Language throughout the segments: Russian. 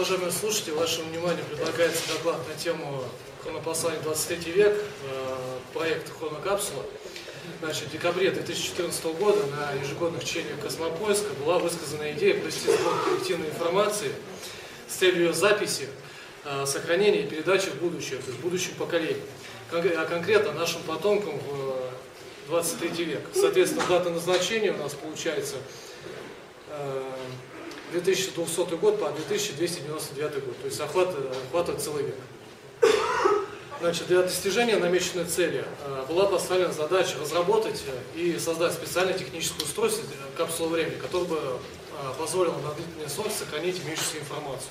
уважаемые слушатели, вашему вниманию предлагается доклад на тему хронопослания 23 век, э, проекта хронокапсула. Значит, в декабре 2014 года на ежегодных чтениях Космопоиска была высказана идея провести сбор коллективной информации с целью ее записи, э, сохранения и передачи в будущее, то есть будущим поколениям, а конкретно нашим потомкам в 23 век. Соответственно, дата назначения у нас получается 2200 год по 2299 год, то есть охват, охватывает целый век. Значит, для достижения намеченной цели э, была поставлена задача разработать и создать специальное техническое устройство капсулы времени, которое бы э, позволило на длительный срок сохранить имеющуюся информацию.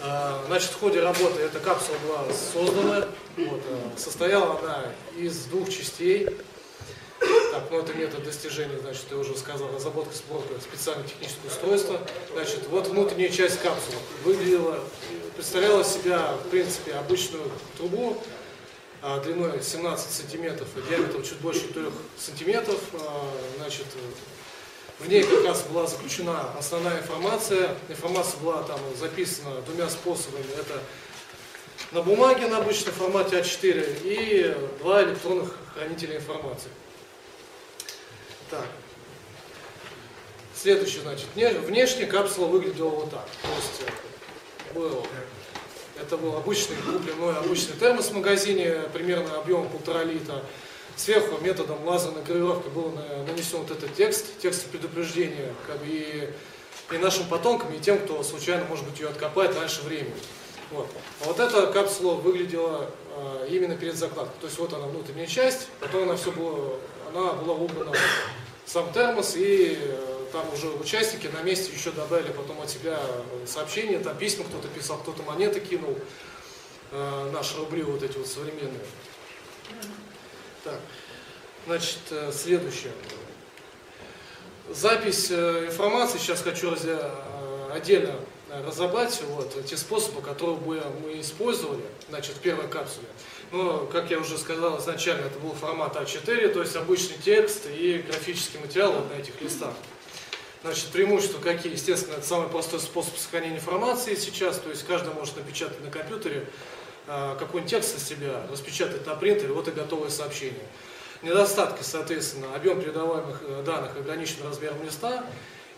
Э, значит, в ходе работы эта капсула была создана, вот, состояла она из двух частей. Так, ну это метод достижения, значит, я уже сказал, разработка сборка специального технического устройства. Значит, вот внутренняя часть капсулы выглядела, представляла себя, в принципе, обычную трубу а, длиной 17 сантиметров, а диаметром чуть больше 4 сантиметров. А, значит, в ней как раз была заключена основная информация. Информация была там записана двумя способами. Это на бумаге на обычном формате А4 и два электронных хранителя информации. Так. Следующее, значит, внешне капсула выглядела вот так. То есть э, был, это был обычный, купленный обычный термос в магазине, примерно объемом полтора литра. Сверху методом лазерной гравировки был нанесен вот этот текст, текст предупреждения, как бы и, и нашим потомкам, и тем, кто случайно, может быть, ее откопает раньше времени. Вот. А вот эта капсула выглядела э, именно перед закладкой. То есть вот она внутренняя часть, потом она все было, она была убрана сам термос, и э, там уже участники на месте еще добавили потом от себя сообщения, там письма кто-то писал, кто-то монеты кинул, э, наши рубли вот эти вот современные. Так, значит, э, следующее. Запись э, информации, сейчас хочу э, отдельно разобрать вот, те способы, которые бы мы использовали значит, в первой капсуле. Но, как я уже сказал изначально, это был формат А4, то есть обычный текст и графический материал вот на этих листах. Значит, преимущества какие? Естественно, это самый простой способ сохранения информации сейчас, то есть каждый может напечатать на компьютере э, какой-нибудь текст из себя, распечатать на принтере, вот и готовое сообщение. Недостатки, соответственно, объем передаваемых э, данных ограничен размером листа,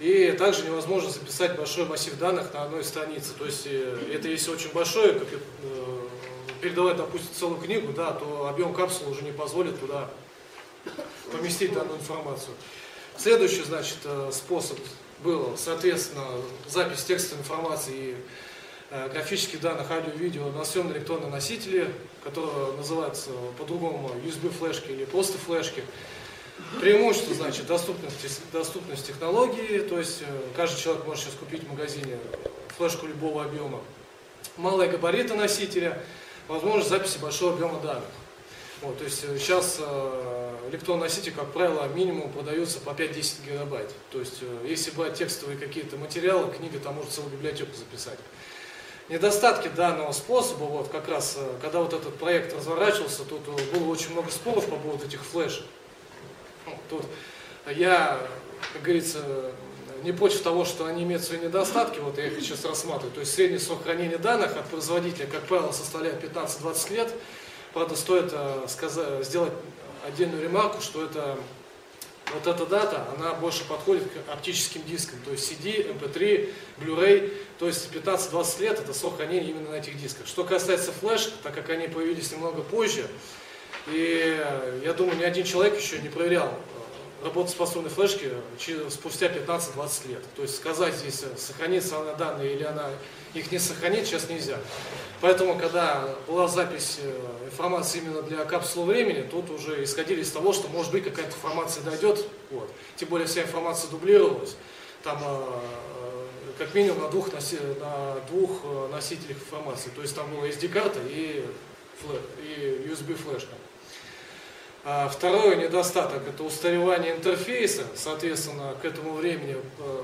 и также невозможно записать большой массив данных на одной странице. То есть э, это если очень большое, как э, передавать, допустим, целую книгу, да, то объем капсулы уже не позволит туда поместить данную информацию. Следующий, значит, э, способ был, соответственно, запись текстовой информации и графических данных аудио-видео на съемные электронные носители, которые называются по-другому USB-флешки или просто флешки. Преимущество, значит, доступность, доступность технологии, то есть э, каждый человек может сейчас купить в магазине флешку любого объема. Малые габариты носителя – возможность записи большого объема данных. Вот, то есть сейчас э, электронные носители, как правило, минимум продаются по 5-10 гигабайт. То есть э, если брать текстовые какие-то материалы, книга там может целую библиотеку записать. Недостатки данного способа, вот как раз, э, когда вот этот проект разворачивался, тут было очень много споров по поводу этих флешек. Тут я, как говорится, не против того, что они имеют свои недостатки, вот я их сейчас рассматриваю. То есть средний срок хранения данных от производителя, как правило, составляет 15-20 лет. Правда, стоит э, сказать, сделать отдельную ремарку, что это вот эта дата, она больше подходит к оптическим дискам, то есть CD, MP3, Blu-ray, то есть 15-20 лет это срок хранения именно на этих дисках. Что касается флеш, так как они появились немного позже, и я думаю, ни один человек еще не проверял работоспособной флешки спустя 15-20 лет. То есть сказать здесь, э, сохранится она данные или она их не сохранит, сейчас нельзя. Поэтому, когда была запись э, информации именно для капсулы времени, тут уже исходили из того, что может быть какая-то информация дойдет. Вот. Тем более вся информация дублировалась. Там э, как минимум на двух, носи, на двух носителях информации. То есть там была SD-карта и, и USB-флешка. А второй недостаток – это устаревание интерфейса, соответственно, к этому времени э,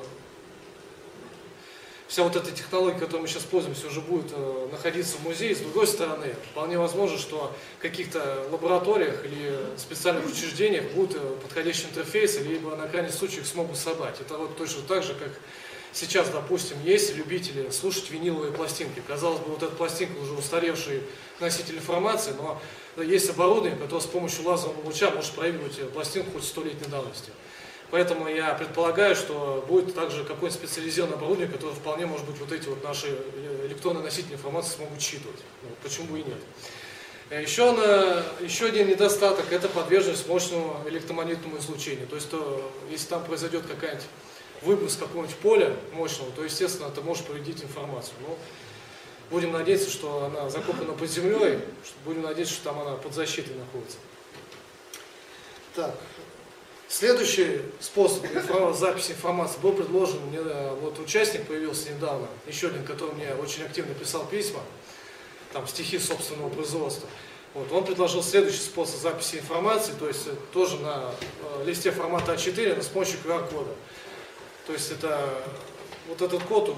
вся вот эта технология, которой мы сейчас пользуемся, уже будет э, находиться в музее. С другой стороны, вполне возможно, что в каких-то лабораториях или специальных учреждениях будут э, подходящие интерфейсы, либо на крайний случай их смогут собрать. Это вот точно так же, как сейчас, допустим, есть любители слушать виниловые пластинки. Казалось бы, вот эта пластинка уже устаревший носитель информации, но есть оборудование, которое с помощью лазерного луча может проигрывать пластинку хоть столетней давности. Поэтому я предполагаю, что будет также какое-нибудь специализированное оборудование, которое вполне, может быть, вот эти вот наши электронные носители информации смогут считывать. Ну, почему бы и нет. Еще, на, еще один недостаток – это подверженность мощному электромагнитному излучению. То есть, то, если там произойдет какая-нибудь выброс какого-нибудь поля мощного, то, естественно, это может повредить информацию. Но будем надеяться, что она закопана под землей, будем надеяться, что там она под защитой находится. Так, Следующий способ записи информации был предложен, мне вот участник появился недавно, еще один, который мне очень активно писал письма, там стихи собственного производства. Вот, он предложил следующий способ записи информации, то есть тоже на э, листе формата А4, но с помощью QR-кода. То есть это вот этот код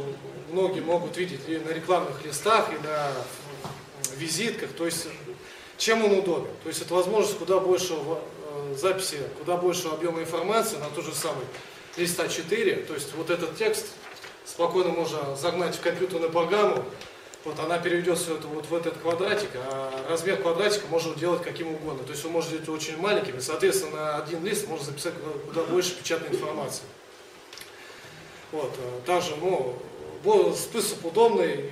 многие могут видеть и на рекламных листах, и на визитках. То есть чем он удобен? То есть это возможность куда больше записи куда больше объема информации на тот же самый лист А4, то есть вот этот текст спокойно можно загнать в компьютерную программу, вот она переведет все это вот в этот квадратик, а размер квадратика можно делать каким угодно. То есть вы можете делать очень маленьким, и, соответственно, на один лист можно записать куда больше печатной информации. Вот. Э, также, ну, способ удобный,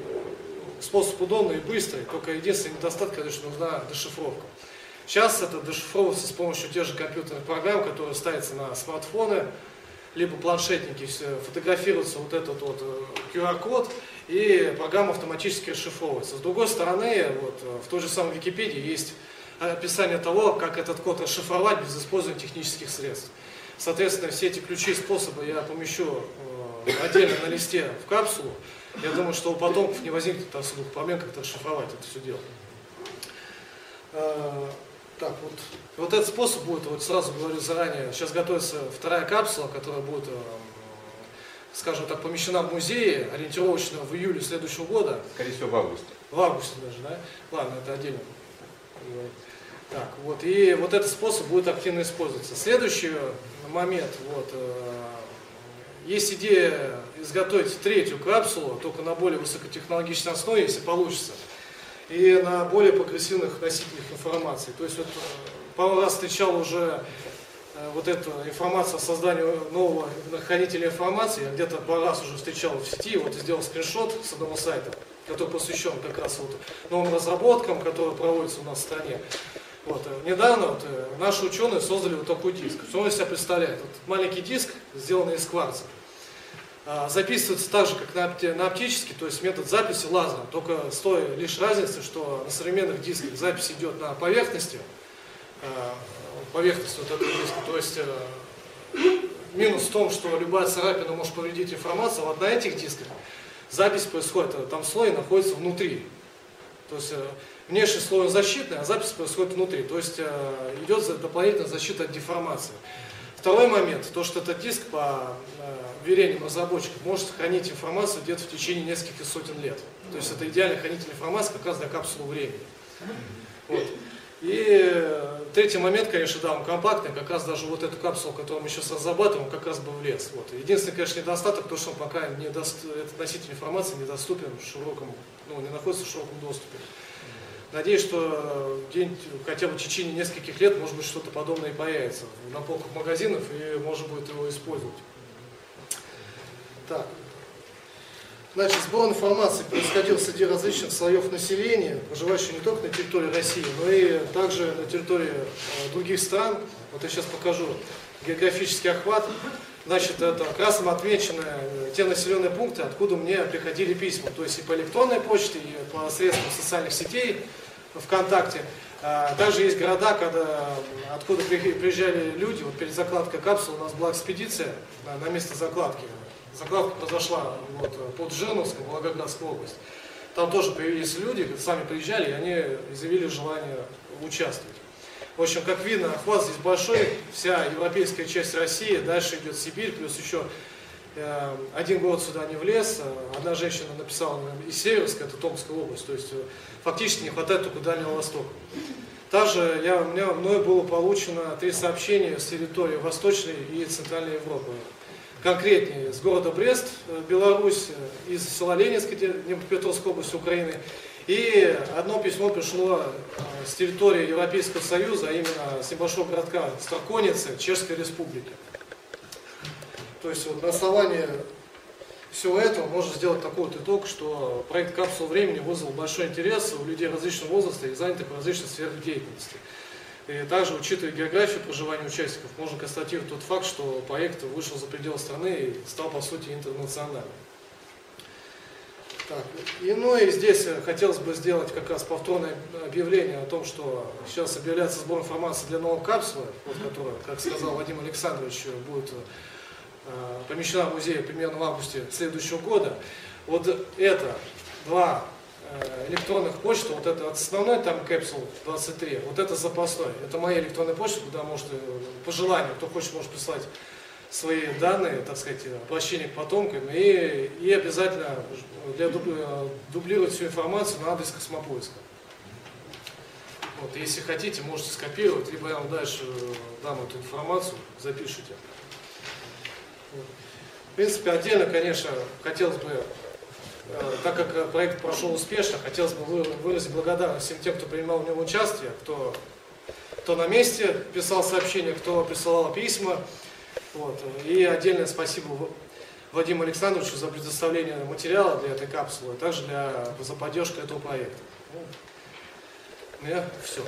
способ удобный и быстрый, только единственный недостаток, конечно, нужна дешифровка. Сейчас это дешифровывается с помощью тех же компьютерных программ, которые ставятся на смартфоны, либо планшетники, фотографируется вот этот вот QR-код, э, и программа автоматически расшифровывается. С другой стороны, вот, э, в той же самой Википедии есть описание того, как этот код расшифровать без использования технических средств. Соответственно, все эти ключи и способы я помещу отдельно на листе в капсулу. Я думаю, что у потомков не возникнет особых проблем как-то расшифровать это все дело. Так, вот, вот этот способ будет, вот сразу говорю заранее, сейчас готовится вторая капсула, которая будет, э, скажем так, помещена в музее, ориентировочно в июле следующего года. Скорее всего, в августе. В августе даже, да? Ладно, это отдельно. Так, вот, и вот этот способ будет активно использоваться. Следующий момент, вот, э, есть идея изготовить третью капсулу, только на более высокотехнологичной основе, если получится и на более прогрессивных носителях информации. То есть вот э, пару раз встречал уже э, вот эту информацию о создании нового хранителя информации, я где-то пару раз уже встречал в сети, вот сделал скриншот с одного сайта, который посвящен как раз вот новым разработкам, которые проводятся у нас в стране. Вот. Э, недавно вот, наши ученые создали вот такой диск. Что он из себя представляет? Вот маленький диск, сделанный из кварца. А, записывается так же, как на, на оптический, то есть метод записи лазером, только с той лишь разницей, что на современных дисках запись идет на поверхности, а, поверхность вот этого диска, то есть э, минус в том, что любая царапина может повредить информацию, а вот на этих дисках запись происходит, э, там слой находится внутри, то есть э, внешний слой защитный, а запись происходит внутри, то есть идет дополнительная защита от деформации. Второй момент, то, что этот диск по э, верениям разработчиков может хранить информацию где-то в течение нескольких сотен лет. То есть это идеальный хранитель информации как раз для капсулы времени. Вот. И э, третий момент, конечно, да, он компактный, как раз даже вот эту капсулу, которую мы сейчас разрабатываем, как раз бы влез. Вот. Единственный, конечно, недостаток, то, что он пока не даст, этот носитель информации недоступен в широком, ну, не находится в широком доступе. Надеюсь, что день хотя бы в течение нескольких лет, может быть, что-то подобное и появится на полках магазинов, и можно будет его использовать. Так. Значит, сбор информации происходил среди различных слоев населения, проживающих не только на территории России, но и также на территории э, других стран. Вот я сейчас покажу географический охват. Значит, это красным отмечены э, те населенные пункты, откуда мне приходили письма. То есть и по электронной почте, и по средствам социальных сетей, ВКонтакте. А, также есть города, когда, откуда приезжали люди, вот перед закладкой капсулы у нас была экспедиция на место закладки. Закладка произошла вот, под Жирновском, Волгоградская область. Там тоже появились люди, сами приезжали, и они изъявили желание участвовать. В общем, как видно, охват здесь большой, вся европейская часть России, дальше идет Сибирь, плюс еще э, один год сюда не влез, одна женщина написала из Северска, это Томская область, то есть э, фактически не хватает только Дальнего Востока. Также я, у меня, мной было получено три сообщения с территории Восточной и Центральной Европы. конкретнее, с города Брест, Беларусь, из села Ленинска, Днепропетровской области Украины. И одно письмо пришло с территории Европейского Союза, а именно с небольшого городка Старконицы, Чешской Республики. То есть вот на основании всего этого можно сделать такой вот итог, что проект «Капсула времени» вызвал большой интерес у людей различного возраста и занятых в различных сферах деятельности. И также, учитывая географию проживания участников, можно констатировать тот факт, что проект вышел за пределы страны и стал, по сути, интернациональным. Так, и, ну и здесь хотелось бы сделать как раз повторное объявление о том, что сейчас объявляется сбор информации для новой капсулы, вот, которая, как сказал Вадим Александрович, будет Э, помещена в музее примерно в августе следующего года. Вот это два э, электронных почты, вот это основной там капсул 23, вот это запасной. Это моя электронная почта, куда может э, по желанию, кто хочет, может прислать свои данные, так сказать, обращение к потомкам и, и обязательно для дублировать всю информацию на адрес космопоиска. Вот, если хотите, можете скопировать, либо я вам дальше дам эту информацию, запишите. В принципе, отдельно, конечно, хотелось бы, э, так как проект прошел успешно, хотелось бы выразить благодарность всем тем, кто принимал в нем участие, кто, кто на месте писал сообщения, кто присылал письма. Вот. И отдельное спасибо Вадиму Александровичу за предоставление материала для этой капсулы, а также для, за поддержку этого проекта. Ну, у меня все.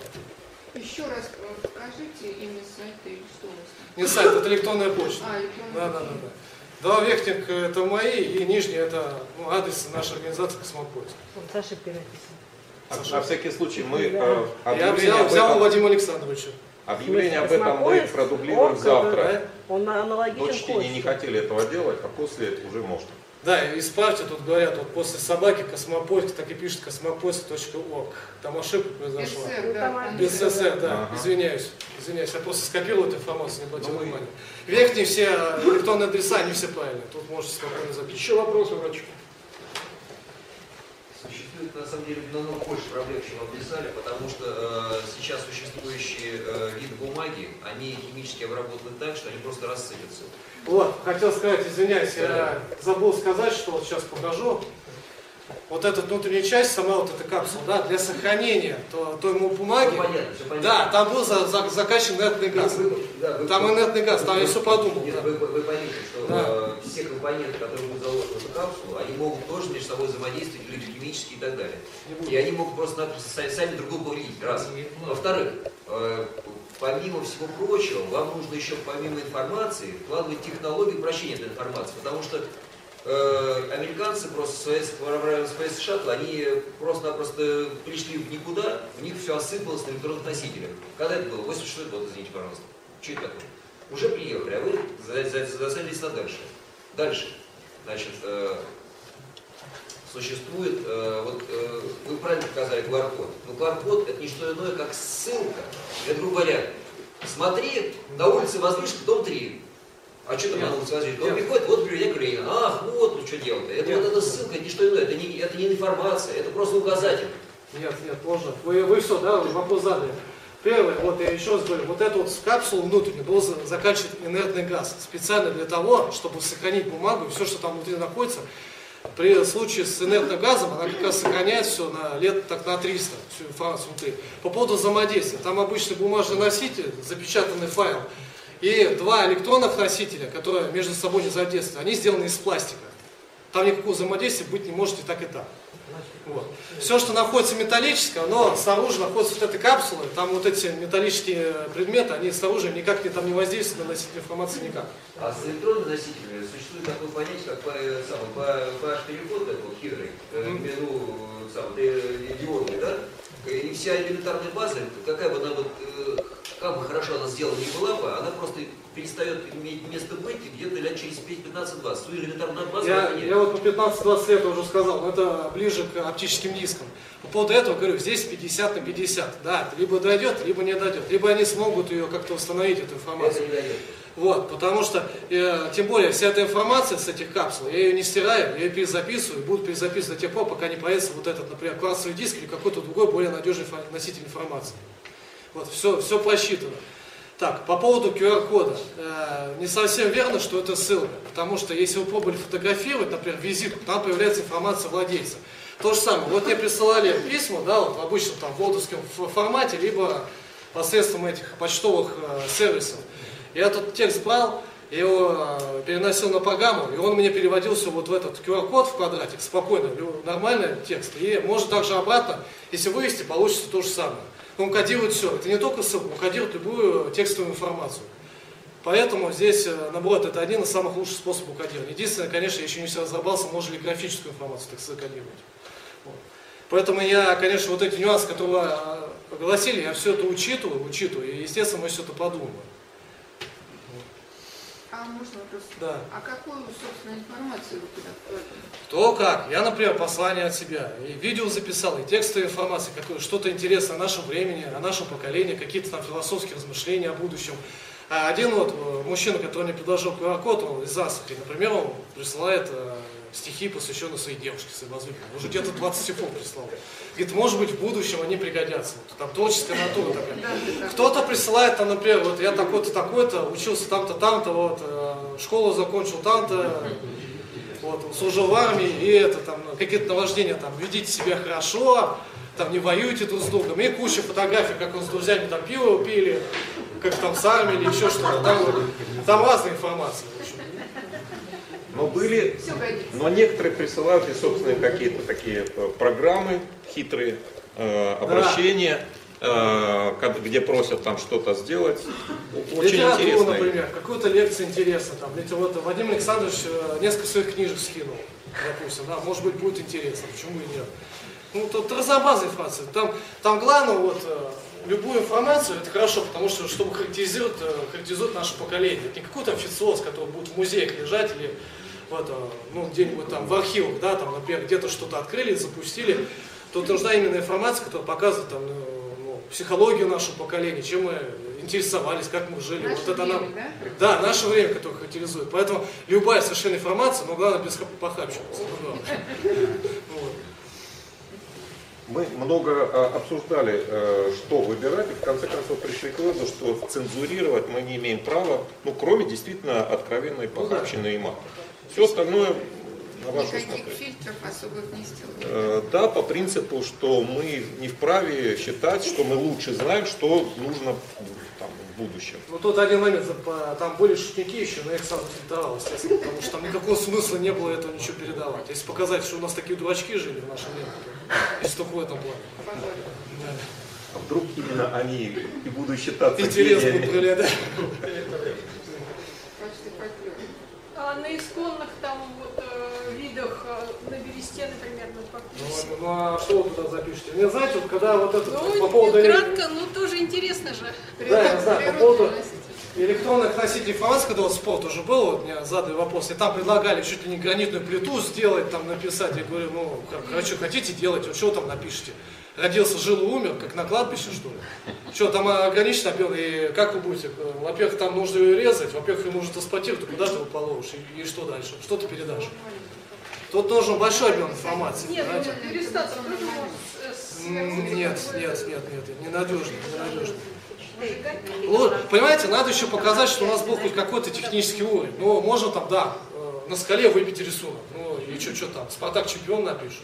Еще раз э, покажите имя сайта и что у вас Не сайт, это электронная почта. А, электронная да, да, да, да. Два верхних это мои, и нижний это ну, адрес нашей организации Космопоиск. Вот ошибки написано. А, на всякий случай мы да. э, Я взял, взял у Вадима Александровича. Объявление об этом мы продублируем завтра. Он аналогичен До чтения не хотели этого делать, а после уже можно. Да, исправьте, тут говорят, вот после собаки космопоиск, так и пишет космопоиск.орг. Там ошибка произошла. СССР, да. Без СССР, да. Ага. Извиняюсь. Извиняюсь, я просто скопировал эту информацию, не обратил внимания. Верхние все электронные адреса, они все правильные. Тут можете спокойно записать. Еще вопросы, врачу? Существует на самом деле намного больше проблем, чем вы писали, потому что э, сейчас существующие э, виды бумаги, они химически обработаны так, что они просто рассыпятся. Вот, хотел сказать, извиняюсь, я забыл сказать, что вот сейчас покажу. Вот эта внутренняя часть, сама вот эта капсула, да, для сохранения то, той бумаги. Все понятно, все понятно. Да, там был за, за, закачан инертный газ. Вы, вы, да, вы, там инертный газ, там я все подумал. Нет, да. вы, вы поймите, что да. Все компоненты, которые будут заложены в эту капсулу, они могут тоже между собой взаимодействовать, люди химические и так далее. И они могут просто-напросто сами, сами друг друга повредить. Раз. Во-вторых, э, помимо всего прочего, вам нужно еще помимо информации вкладывать технологию обращения этой информации, потому что э, американцы просто свои Space Shuttle, они просто-напросто пришли в никуда, в них все осыпалось на электронных носителях. Когда это было? 86 год, извините, пожалуйста. Что это такое? Уже приехали, а вы зацелились на дальше. Дальше. Значит, э, существует, э, вот э, вы правильно показали QR-код, но QR-код это не что иное, как ссылка. Это, грубо говоря, смотри, на улице Воздушный, дом 3. А что там на улице Воздушный? Он приходит, вот библиотека Ленина. Ах, ну вот, ну что делать Это вот эта ссылка, это не что иное, это не, это не информация, это просто указатель. Нет, нет, можно. Вы, вы все, да, вопрос задали. Первое, вот я еще раз говорю, вот эту вот капсулу внутреннюю был заканчивать инертный газ. Специально для того, чтобы сохранить бумагу и все, что там внутри находится, при случае с инертным газом она как раз сохраняет все на лет так на 300, всю информацию внутри. По поводу взаимодействия, там обычный бумажный носитель, запечатанный файл, и два электронных носителя, которые между собой не взаимодействуют, они сделаны из пластика. Там никакого взаимодействия быть не может и так, и так. Вот. Все, что находится металлическое, оно снаружи находится вот этой капсулы, там вот эти металлические предметы, они снаружи никак не, там не воздействуют на носитель информации никак. А с электронными носителями существует такое понятие, как по, самый, по, по переход, это вот хитрый, mm-hmm. ну, самый, диодный, да? И вся элементарная база, какая бы она вот, э, как бы хорошо она сделана не была бы, она просто перестает иметь место быть где-то лет через 5-15-20. Свою элементарную базу я, я вот по 15-20 лет уже сказал, но это ближе к оптическим дискам. По поводу этого говорю, здесь 50 на 50. Да, либо дойдет, либо не дойдет. Либо они смогут ее как-то установить, эту информацию. Это не дойдет. Вот, потому что, э, тем более, вся эта информация с этих капсул, я ее не стираю, я ее перезаписываю, буду перезаписывать до тех пор, пока не появится вот этот, например, классовый диск или какой-то другой более надежный носитель информации. Вот, все, все просчитано. Так, по поводу QR-кода. Э, не совсем верно, что это ссылка, потому что если вы пробовали фотографировать, например, визитку, там появляется информация владельца. То же самое. Вот мне присылали письма, да, вот в обычном там волдовском формате, либо посредством этих почтовых э, сервисов. Я этот текст брал, я его э, переносил на программу, и он мне переводил все вот в этот QR-код в квадратик, спокойно, нормальный текст. И может также обратно, если вывести, получится то же самое. Он кодирует все. Это не только ссылку, он кодирует любую текстовую информацию. Поэтому здесь, э, наоборот, это один из самых лучших способов кодирования. Единственное, конечно, я еще не все разобрался, можно ли графическую информацию так закодировать. Вот. Поэтому я, конечно, вот эти нюансы, которые вы э, огласили, я все это учитываю, учитываю, и, естественно, мы все это подумаем. А можно вопрос? Да. А какую, собственно, информацию вы туда? Кто как. Я, например, послание от себя. И видео записал, и текстовая информация, что-то интересное о нашем времени, о нашем поколении, какие-то там философские размышления о будущем. А один вот э, мужчина, который мне предложил QR-код, он из Асахи, например, он присылает э, стихи, посвященные своей девушке, возлюбленной. Уже где-то 20 стихов прислал. Говорит, может быть, в будущем они пригодятся. Вот, там творческая натура такая. Кто-то присылает, там, например, вот я такой-то, такой-то, учился там-то, там-то, вот, э, школу закончил там-то, вот, служил в армии, и это там, ну, какие-то наваждения, там, ведите себя хорошо, там, не воюйте друг с другом. И куча фотографий, как он с друзьями там пиво пили, как там с армией или еще что-то. Там, там разная информация. Но были, но некоторые присылают и собственные какие-то такие э, программы хитрые, э, обращения. Да где просят там что-то сделать. Очень Литературу, интересно. например, какую-то лекцию интересно. Там, вот Вадим Александрович э, несколько своих книжек скинул, допустим, да, может быть будет интересно, почему и нет. Ну, тут разнообразная информация. Там, там главное, вот, любую информацию, это хорошо, потому что, чтобы характеризовать, э, характеризовать наше поколение. Это не какой-то официоз, который будет в музеях лежать или вот, э, ну, где-нибудь там в архивах, да, там, например, где-то что-то открыли, запустили. Тут нужна именно информация, которая показывает там, ну, ну, психологию нашего поколения, чем мы интересовались, как мы жили. Наше вот это время, нам, да? да, наше время, которое характеризует. Поэтому любая совершенно информация, но главное без похабщиваться. Мы много э, обсуждали, э, что выбирать, и в конце концов пришли к выводу, что цензурировать мы не имеем права, ну, кроме действительно откровенной похабщины и мата. Все остальное на ваше Никаких фильтров особых не сделали. Э, да, по принципу, что мы не вправе считать, что мы лучше знаем, что нужно будущем. Ну тут один момент, там были шутники еще, но я их сразу фильтровал, естественно, потому что там никакого смысла не было этого ничего передавать. Если показать, что у нас такие дурачки жили в нашем мире, если только в этом плане. А вдруг именно они и будут считаться Интересно были, да. А на исконных там вот э, видах э, на бересте, например, ну, ну, ну, а что вы туда запишете? Мне знаете, вот когда вот это ну, по поводу... кратко, ну тоже интересно же. Да, я знаю, по поводу электронных носителей информации, когда вот спорт уже был, вот мне задали вопрос, и там предлагали чуть ли не гранитную плиту сделать, там написать, я говорю, ну, короче, хотите делать, вот что там напишите? Родился, жил и умер, как на кладбище, что ли? Что, там ограничено объем, и как вы будете? Во-первых, там нужно ее резать, во-первых, ее нужно транспортировать, куда ты его положишь, и, и что дальше? Что ты передашь? Тут нужен большой объем информации, нет, понимаете? Нет, нет, нет, нет, нет, ненадежно, ненадежно. Вот, понимаете, надо еще показать, что у нас был хоть какой-то технический уровень. Ну, можно там, да, э, на скале выбить рисунок. Ну, и что, что там, Спартак чемпион напишет.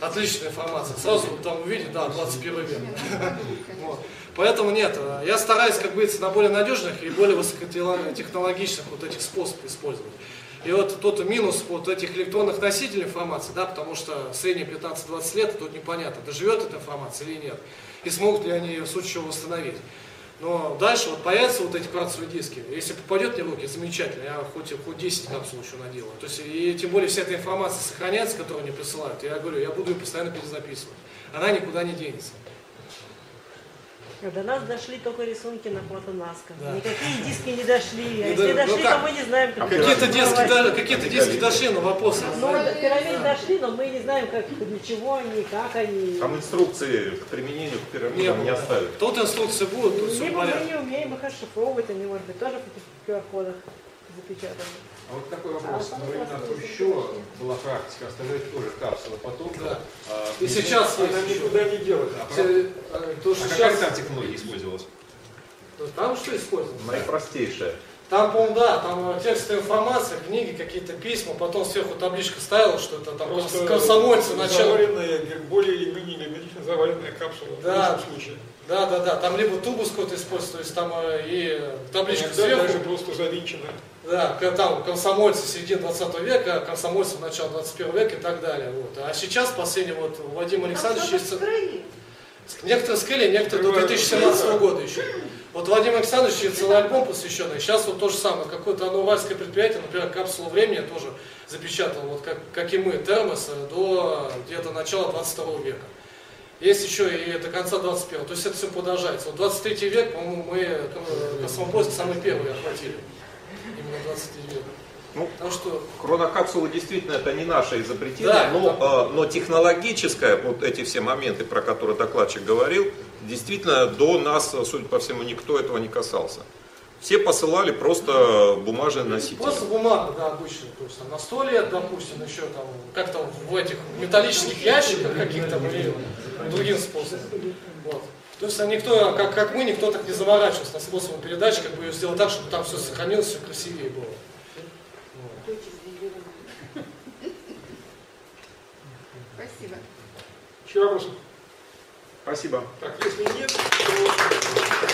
Отличная информация. Сразу там увидит, да, 21 век. Вот. Поэтому нет, э, я стараюсь, как говорится, на более надежных и более высокотехнологичных вот этих способов использовать. И вот тот минус вот этих электронных носителей информации, да, потому что средние 15-20 лет, тут непонятно, доживет эта информация или нет и смогут ли они ее в случае чего восстановить. Но дальше вот появятся вот эти кварцевые диски. Если попадет мне в руки, замечательно, я хоть, хоть 10 капсул еще наделаю. То есть, и тем более вся эта информация сохраняется, которую мне присылают. Я говорю, я буду ее постоянно перезаписывать. Она никуда не денется. До нас дошли только рисунки на фотонаска. Да. Никакие диски не дошли. А Ну, если да, ну дошли, как? то мы не знаем, как Какие-то их диски, да, какие-то диски дошли, но вопросы. Ну, пирамиды дошли, но мы не знаем, как, для чего они, как они. Там инструкции к применению к Не, пирамидам не было. оставили. Тут инструкции будут, тут все Либо мы порядке. не умеем их расшифровывать, они, может быть, тоже в QR-кодах запечатаны. А вот такой вопрос. На времена Хрущева была практика оставлять тоже капсулы потока. Да. А, И сейчас она никуда не делась. А, э, то, а какая сейчас там технология использовалась? Ну, Там что использовано? Наипростейшее. Там, по-моему, да, там э, текстовая информация, книги, какие-то письма, потом сверху табличка ставила, что это там Просто ком- комсомольцы начало. заваренная, более или менее герметично заваренная капсула Да. в лучшем случае. Да, да, да, там либо тубус какой-то используется, то есть там э, и табличка Иногда сверху. даже просто завинчена. Да, там комсомольцы середины 20 века, комсомольцы начала 21 века и так далее. Вот. А сейчас, последний, вот, Владимир Александрович есть... Некоторые скрыли, некоторые до 2017 года еще. Вот Владимир Александрович есть целый альбом посвященный. Сейчас вот то же самое. Какое-то новайское предприятие, например, капсулу времени тоже запечатал, вот как, как и мы, термос э, до где-то начала 22 века. Есть еще и до конца 21 То есть это все продолжается. Вот 23 век, по-моему, мы э, космопоиск самый первый охватили. Именно 23 век. Ну, Потому что Хронокапсулы действительно это не наше изобретение, Да, но, э, но технологическое, вот эти все моменты, про которые докладчик говорил, действительно до нас, судя по всему, никто этого не касался. Все посылали просто бумажные носители. Просто бумага, да, обычно. То есть там на сто лет, допустим, еще там, как там в этих металлических ящиках каких-то или другим способом. Вот. То есть никто, как, как мы, никто так не заморачивался на способом передачи, как бы ее сделать так, чтобы там все сохранилось, все красивее было. Еще вопросы? Спасибо. Так, если нет, то